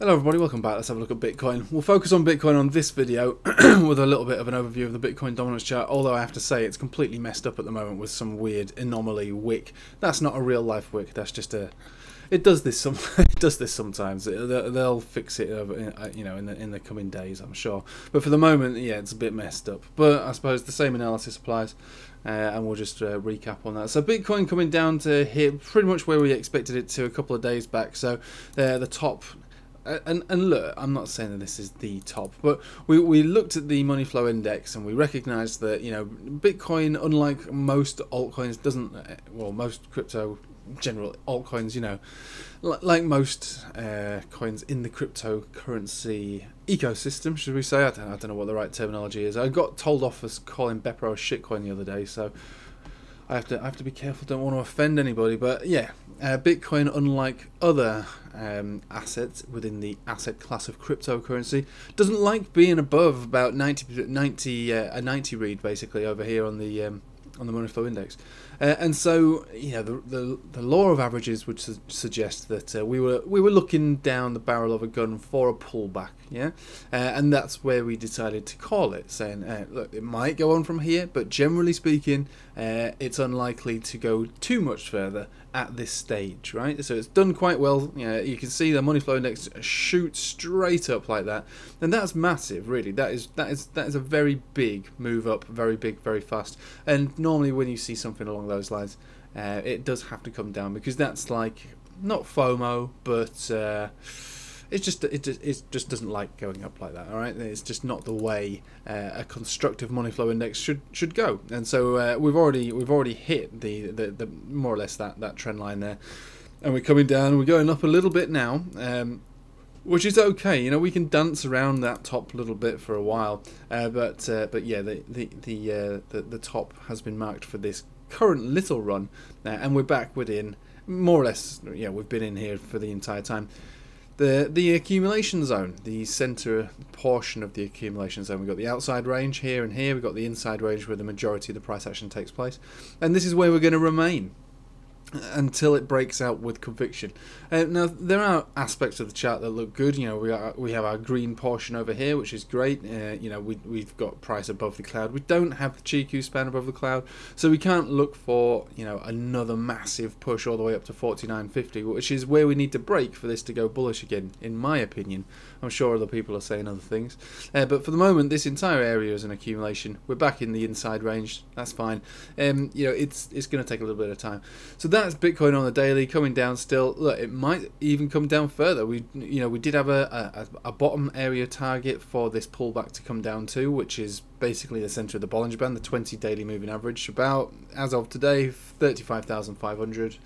Hello everybody, welcome back. Let's have a look at Bitcoin. We'll focus on Bitcoin on this video with a little bit of an overview of the Bitcoin dominance chart, although I have to say it's completely messed up at the moment with some weird anomaly wick. That's not a real life wick, that's just a... It does this some. it does this sometimes. They'll fix it, over, uh, you know, in the in the coming days, I'm sure. But for the moment, yeah, it's a bit messed up. But I suppose the same analysis applies, uh, and we'll just uh, recap on that. So Bitcoin coming down to here, pretty much where we expected it to a couple of days back. So uh, the top and and look, I'm not saying that this is the top, but we we looked at the money flow index and we recognised that you know Bitcoin, unlike most altcoins, doesn't well most crypto general altcoins, you know, like most uh, coins in the cryptocurrency ecosystem, should we say? I don't, I don't know what the right terminology is. I got told off as calling Bepro a shitcoin the other day, so I have to I have to be careful. Don't want to offend anybody, but yeah, uh, Bitcoin, unlike other um, assets within the asset class of cryptocurrency, doesn't like being above about 90, 90 uh, a 90 read basically over here on the um, on the money flow index. Uh, and so, you know, the, the, the law of averages would su suggest that uh, we were we were looking down the barrel of a gun for a pullback, yeah, uh, and that's where we decided to call it, saying, uh, look, it might go on from here, but generally speaking, uh, it's unlikely to go too much further at this stage, right? So it's done quite well. You, know, you can see the money flow index shoot straight up like that, and that's massive, really. That is that is that is a very big move up, very big, very fast. And normally when you see something along those lines, uh, it does have to come down because that's like not FOMO, but uh, it's just it just it just doesn't like going up like that. All right, it's just not the way uh, a constructive money flow index should should go. And so uh, we've already we've already hit the, the the more or less that that trend line there, and we're coming down. We're going up a little bit now. Um, which is okay. You know, we can dance around that top a little bit for a while, uh, but uh, but yeah, the the the, uh, the, the top has been marked for this current little run, uh, and we're back within more or less. Yeah, we've been in here for the entire time. The the accumulation zone, the center portion of the accumulation zone, we've got the outside range here and here. We've got the inside range where the majority of the price action takes place, and this is where we're going to remain until it breaks out with conviction. Uh, now there are aspects of the chart that look good. You know, we are, we have our green portion over here, which is great. Uh, you know, we we've got price above the cloud. We don't have the Chikou span above the cloud, so we can't look for you know another massive push all the way up to 49.50, which is where we need to break for this to go bullish again, in my opinion. I'm sure other people are saying other things, uh, but for the moment, this entire area is an accumulation. We're back in the inside range. That's fine. Um, you know, it's it's going to take a little bit of time. So that's Bitcoin on the daily coming down still. Look, it might even come down further. We you know we did have a, a, a bottom area target for this pullback to come down to, which is basically the center of the Bollinger Band, the 20 daily moving average, about as of today 35,500,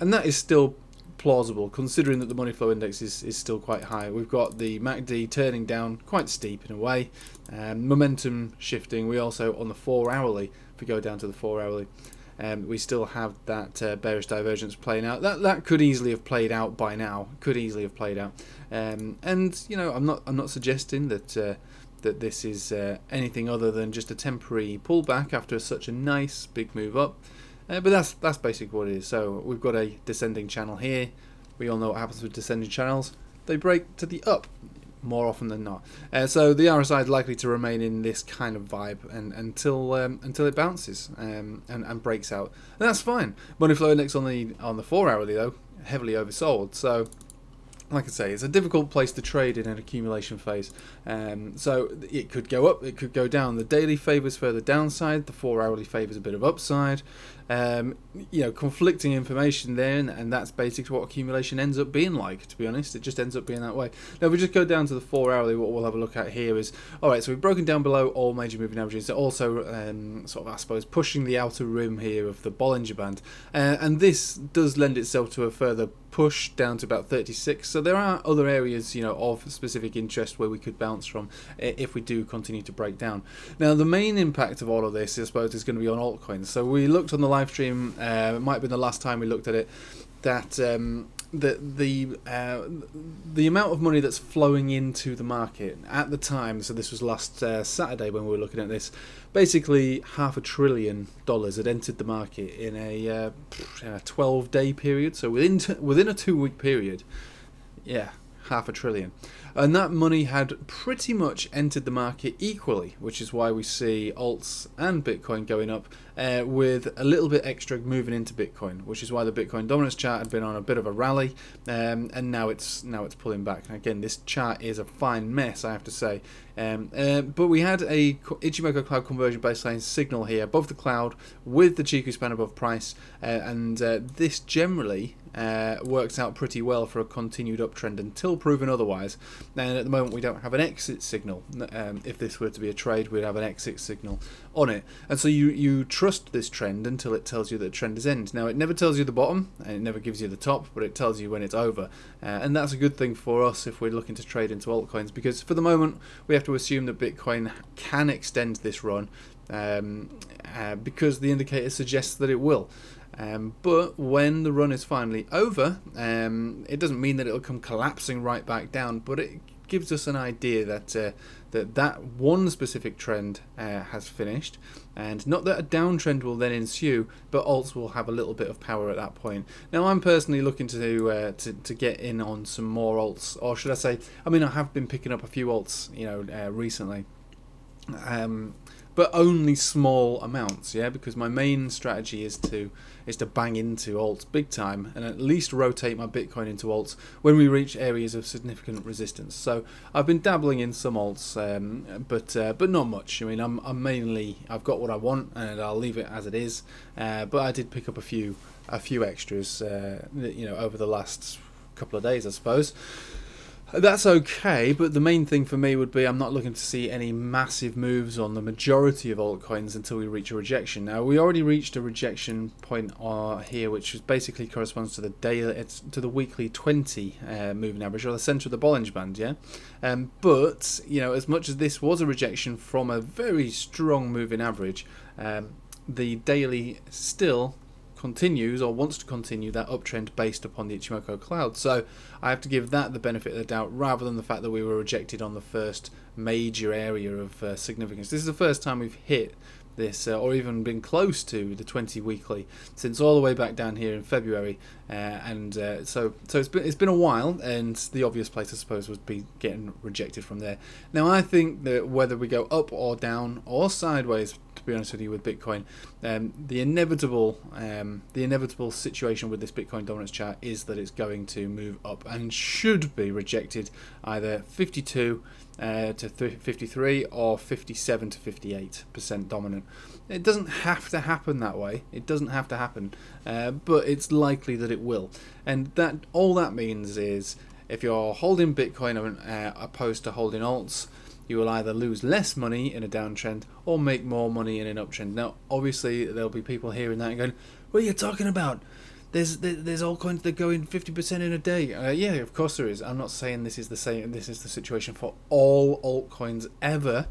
and that is still plausible considering that the money flow index is, is still quite high. We've got the MACD turning down quite steep in a way, um, momentum shifting. We also on the four hourly, if we go down to the four hourly, um, we still have that uh, bearish divergence playing out. That that could easily have played out by now. Could easily have played out. Um, and you know, I'm not I'm not suggesting that uh, that this is uh, anything other than just a temporary pullback after such a nice big move up. Uh, but that's that's basically what it is. So we've got a descending channel here. We all know what happens with descending channels. They break to the up more often than not. Uh, so the RSI is likely to remain in this kind of vibe and, until um, until it bounces um, and, and breaks out. And that's fine. Money flow index on the on the four hourly though heavily oversold. So like I say, it's a difficult place to trade in an accumulation phase. Um, so it could go up, it could go down. The daily favours further downside, the four hourly favours a bit of upside. Um, you know, conflicting information there, and, and, that's basically what accumulation ends up being like, to be honest. It just ends up being that way. Now, if we just go down to the four hourly, what we'll have a look at here is alright, so we've broken down below all major moving averages, also, um, sort of, I suppose, pushing the outer rim here of the Bollinger Band. Uh, and this does lend itself to a further push down to about 36. So there are other areas, you know, of specific interest where we could bounce from if we do continue to break down. Now, the main impact of all of this, I suppose, is going to be on altcoins. So we looked on the live stream, uh, it might have been the last time we looked at it, that um, the the uh, the amount of money that's flowing into the market at the time. So this was last uh, Saturday when we were looking at this. Basically, half a trillion dollars had entered the market in a, uh, 12 day period. So within within a two week period, yeah, half a trillion. And that money had pretty much entered the market equally, which is why we see alts and Bitcoin going up uh, with a little bit extra moving into Bitcoin, which is why the Bitcoin dominance chart had been on a bit of a rally, um, and now it's now it's pulling back. Again, this chart is a fine mess, I have to say. Um, uh, but we had a Ichimoku Cloud conversion baseline signal here above the cloud with the Chikou span above price, uh, and uh, this generally uh, works out pretty well for a continued uptrend until proven otherwise. And at the moment, we don't have an exit signal. Um, if this were to be a trade, we'd have an exit signal on it. And so you, you trust this trend until it tells you that the trend is end. Now, it never tells you the bottom and it never gives you the top, but it tells you when it's over. Uh, and that's a good thing for us if we're looking to trade into altcoins because for the moment, we have to assume that Bitcoin can extend this run um, uh, because the indicator suggests that it will. Um, but when the run is finally over, um, it doesn't mean that it'll come collapsing right back down, but it gives us an idea that uh, that that one specific trend uh, has finished, and not that a downtrend will then ensue, but alts will have a little bit of power at that point. Now, I'm personally looking to uh, to, to get in on some more alts, or should I say, I mean, I have been picking up a few alts, you know, uh, recently. Um, but only small amounts, yeah, because my main strategy is to is to bang into alts big time and at least rotate my Bitcoin into alts when we reach areas of significant resistance. So I've been dabbling in some alts, um, but uh, but not much. I mean, I'm, I'm mainly I've got what I want and I'll leave it as it is. Uh, but I did pick up a few a few extras, uh, you know, over the last couple of days, I suppose. That's okay, but the main thing for me would be I'm not looking to see any massive moves on the majority of altcoins until we reach a rejection. Now we already reached a rejection point uh, here, which is basically corresponds to the daily, to the weekly 20 uh, moving average or the centre of the Bollinger Band, yeah. Um, but you know, as much as this was a rejection from a very strong moving average, um, the daily still continues or wants to continue that uptrend based upon the Ichimoku cloud. So I have to give that the benefit of the doubt rather than the fact that we were rejected on the first major area of uh, significance. This is the first time we've hit this uh, or even been close to the 20 weekly since all the way back down here in February uh, and uh, so so it's been it's been a while and the obvious place I suppose would be getting rejected from there now I think that whether we go up or down or sideways to be honest with you with Bitcoin um, the inevitable um, the inevitable situation with this Bitcoin dominance chart is that it's going to move up and should be rejected either 52 uh, to 53 or 57 to 58 percent dominant. It doesn't have to happen that way. It doesn't have to happen, uh, but it's likely that it will. And that all that means is if you're holding Bitcoin uh, opposed to holding alts, you will either lose less money in a downtrend or make more money in an uptrend. Now, obviously, there'll be people hearing that and going, "What are you talking about?" There's there's altcoins that go in 50% in a day. Uh, yeah, of course there is. I'm not saying this is the same. This is the situation for all altcoins ever,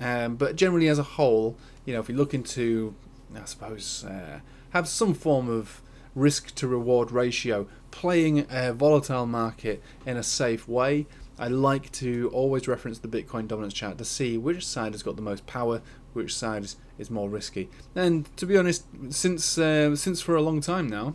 um, but generally as a whole, you know, if you look into, I suppose, uh, have some form of risk to reward ratio, playing a volatile market in a safe way. I like to always reference the Bitcoin dominance chart to see which side has got the most power, which side is, more risky. And to be honest, since uh, since for a long time now,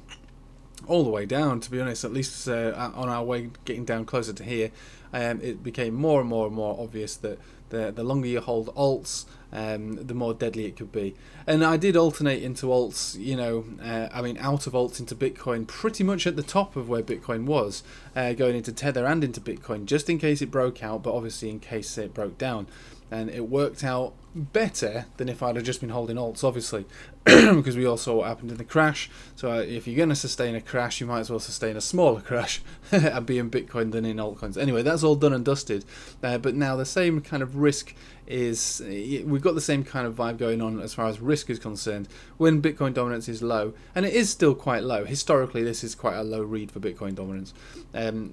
all the way down, to be honest, at least uh, on our way getting down closer to here, um, it became more and more and more obvious that the, the longer you hold alts, um, the more deadly it could be. And I did alternate into alts, you know, uh, I mean, out of alts into Bitcoin, pretty much at the top of where Bitcoin was, uh, going into Tether and into Bitcoin, just in case it broke out, but obviously in case it broke down and it worked out better than if I'd have just been holding alts, obviously, because we all saw what happened in the crash. So uh, if you're going to sustain a crash, you might as well sustain a smaller crash and be in Bitcoin than in altcoins. Anyway, that's all done and dusted. Uh, but now the same kind of risk is we've got the same kind of vibe going on as far as risk is concerned when Bitcoin dominance is low, and it is still quite low. Historically, this is quite a low read for Bitcoin dominance. Um,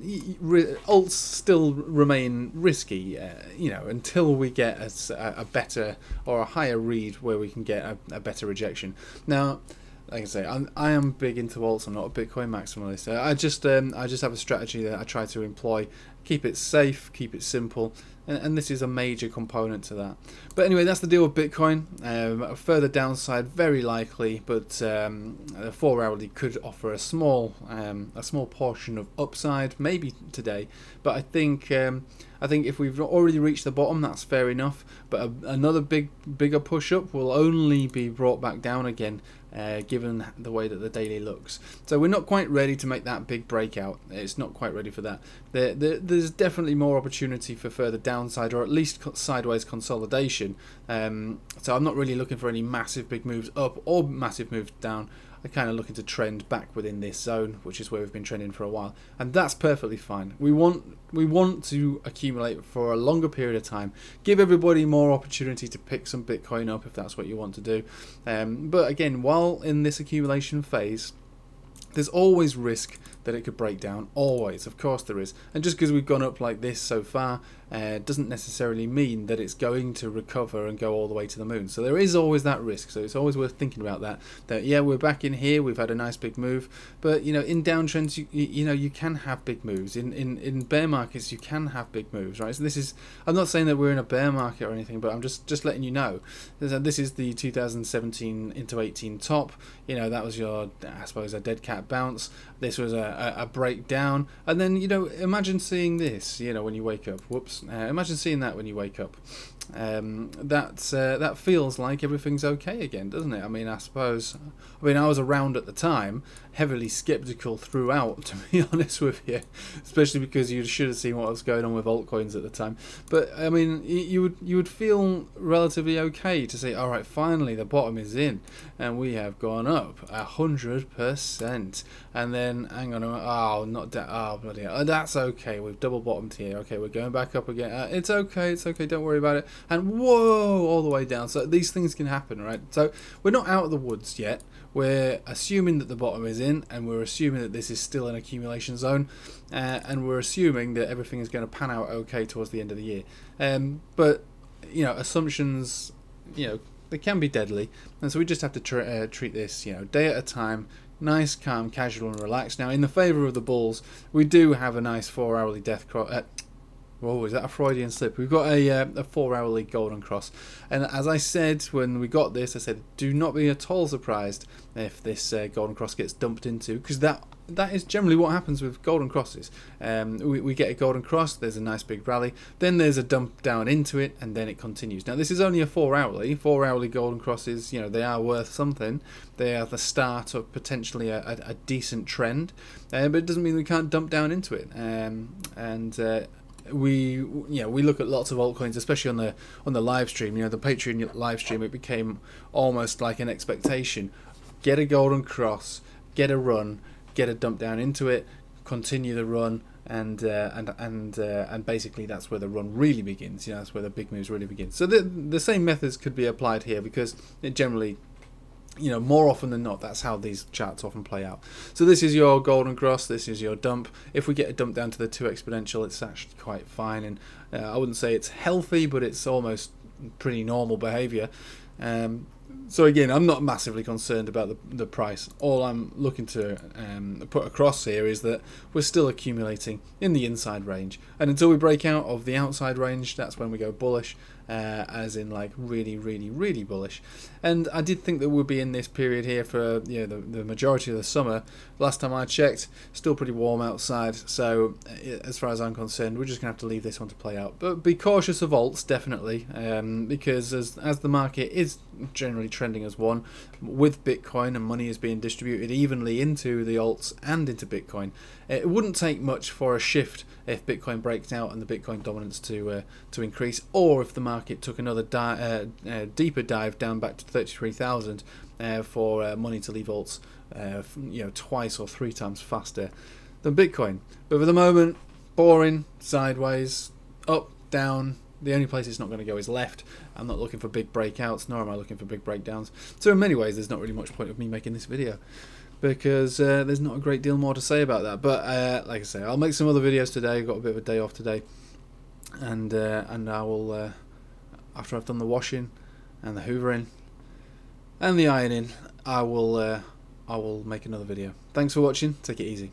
alts still remain risky, uh, you know, until we get a, a, better or a higher read where we can get a, a better rejection. Now like I say, I'm, I am big into alts. I'm not a Bitcoin maximalist. I just um, I just have a strategy that I try to employ keep it safe, keep it simple, and, and this is a major component to that. But anyway, that's the deal with Bitcoin. Um, a further downside, very likely, but um, the four hourly could offer a small um, a small portion of upside, maybe today. But I think um, I think if we've already reached the bottom, that's fair enough. But a, another big bigger push up will only be brought back down again uh, given the way that the daily looks. So we're not quite ready to make that big breakout. It's not quite ready for that. There, there, there's definitely more opportunity for further downside or at least sideways consolidation. Um, so I'm not really looking for any massive big moves up or massive moves down I kind of looking to trend back within this zone, which is where we've been trending for a while, and that's perfectly fine. We want we want to accumulate for a longer period of time, give everybody more opportunity to pick some Bitcoin up if that's what you want to do. Um, but again, while in this accumulation phase, there's always risk that it could break down. Always, of course there is. And just because we've gone up like this so far uh, doesn't necessarily mean that it's going to recover and go all the way to the moon. So there is always that risk. So it's always worth thinking about that. That yeah, we're back in here. We've had a nice big move, but you know, in downtrends, you, you know, you can have big moves. In in in bear markets, you can have big moves, right? So this is. I'm not saying that we're in a bear market or anything, but I'm just just letting you know. This is the 2017 into 18 top. You know, that was your, I suppose, a dead cat bounce. This was a, a, a breakdown, and then you know, imagine seeing this. You know, when you wake up. Whoops uh, imagine seeing that when you wake up. Um, that uh, that feels like everything's okay again, doesn't it? I mean, I suppose. I mean, I was around at the time, heavily skeptical throughout, to be honest with you, especially because you should have seen what was going on with altcoins at the time. But I mean, you would you would feel relatively okay to say, all right, finally the bottom is in, and we have gone up a hundred percent. And then hang on, oh, not that, oh bloody, hell. That's okay. We've double bottomed here. Okay, we're going back up again. Uh, it's okay. It's okay. Don't worry about it. And whoa, all the way down. So these things can happen, right? So we're not out of the woods yet. We're assuming that the bottom is in, and we're assuming that this is still an accumulation zone, uh, and we're assuming that everything is going to pan out okay towards the end of the year. Um, but you know, assumptions, you know, they can be deadly, and so we just have to tr uh, treat this, you know, day at a time. Nice, calm, casual, and relaxed. Now, in the favour of the bulls, we do have a nice four-hourly death cross. Uh, Whoa, is that a Freudian slip? We've got a, uh, a four hourly golden cross. And as I said when we got this, I said, do not be at all surprised if this uh, golden cross gets dumped into, because that that is generally what happens with golden crosses. Um, we, we get a golden cross, there's a nice big rally, then there's a dump down into it, and then it continues. Now, this is only a four hourly. Four hourly golden crosses, you know, they are worth something. They are the start of potentially a, a, a decent trend, uh, but it doesn't mean we can't dump down into it. Um, and uh, we know we look at lots of altcoins especially on the on the live stream. You know the patreon live stream it became almost like an expectation. Get a golden cross get a run get a dump down into it continue the run and uh, and and uh, and basically that's where the run really begins. You know that's where the big moves really begin. So the the same methods could be applied here because it generally you know, more often than not, that's how these charts often play out. So this is your golden cross, this is your dump. If we get a dump down to the 2 exponential, it's actually quite fine. And uh, I wouldn't say it's healthy, but it's almost pretty normal behavior. Um, so again, I'm not massively concerned about the, the price. All I'm looking to um, put across here is that we're still accumulating in the inside range. And until we break out of the outside range, that's when we go bullish uh, as in like really, really, really bullish. And I did think that we'll be in this period here for you know the, the majority of the summer. Last time I checked, still pretty warm outside. So uh, as far as I'm concerned, we're just gonna have to leave this one to play out. But be cautious of alts definitely, um, because as as the market is generally trending as one, with Bitcoin and money is being distributed evenly into the alts and into Bitcoin, it wouldn't take much for a shift if Bitcoin breaks out and the Bitcoin dominance to uh, to increase, or if the market took another di uh, uh, deeper dive down back to 33,000 uh, for money to leave alts, you know, twice or three times faster than Bitcoin. But for the moment, boring, sideways, up, down. The only place it's not going to go is left. I'm not looking for big breakouts, nor am I looking for big breakdowns. So in many ways, there's not really much point of me making this video because uh, there's not a great deal more to say about that. But uh, like I say, I'll make some other videos today. I've got a bit of a day off today, and uh, and I will after I've done the washing and the hoovering and the ironing, I will uh, I will make another video. Thanks for watching. Take it easy.